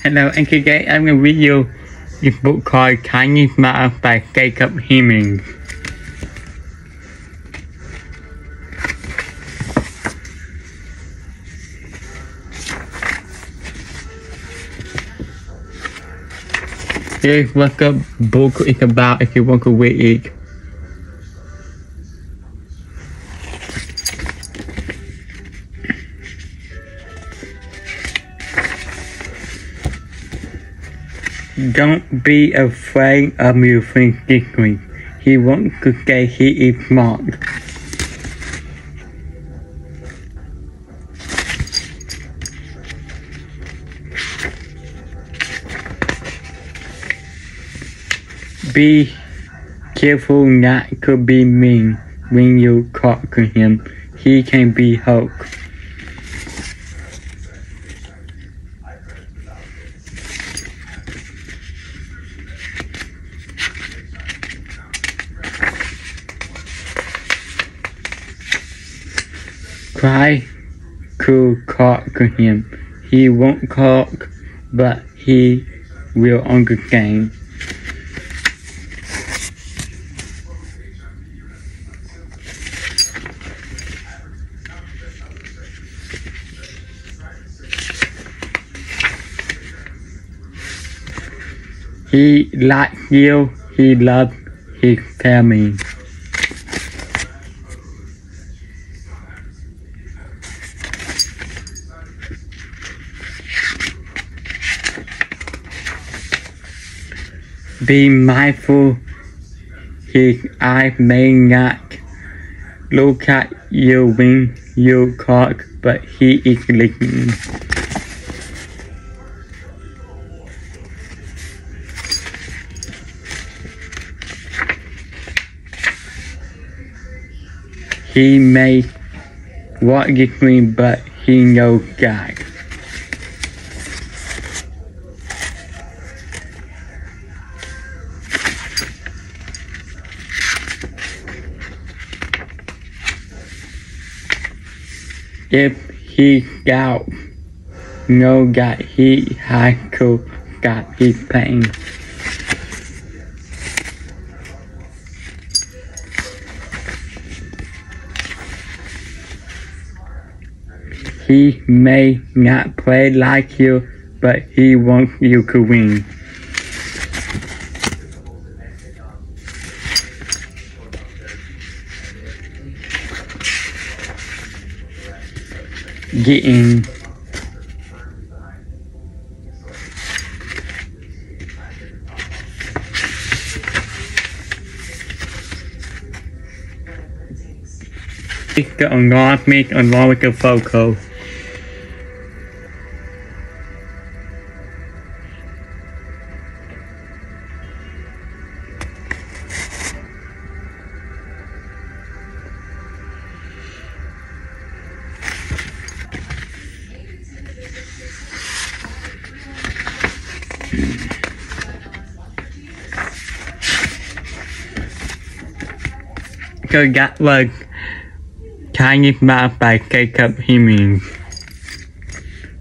Hello, and today I'm going to read you this book called Tiny Smile by Jacob what the book is about if you want to read it. Don't be afraid of your friend Dickly. He wants to say he is smart. Be careful not to be mean when you talk to him. He can be Hulk. To talk to him. He won't talk, but he will understand. He likes you. He loves his family. Be mindful his eyes may not look at you when you talk, but he is listening. He may walk between, but he knows God. If he got no God, he has to stop his pain. He may not play like you, but he wants you to win. Getting the enlargement along with the So that was Tiny Mouth by Jacob Hammonds.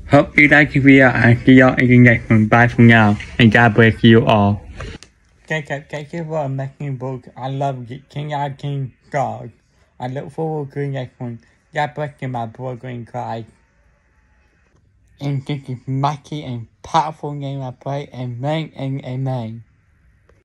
Hope you like the video and see y'all in the next one. Bye for now and God bless you all. Jacob, thank you for making book. I love it. King I King God. I look forward to the next one. God bless you, my brother in Christ. And this is mighty and powerful name I pray. Amen and amen.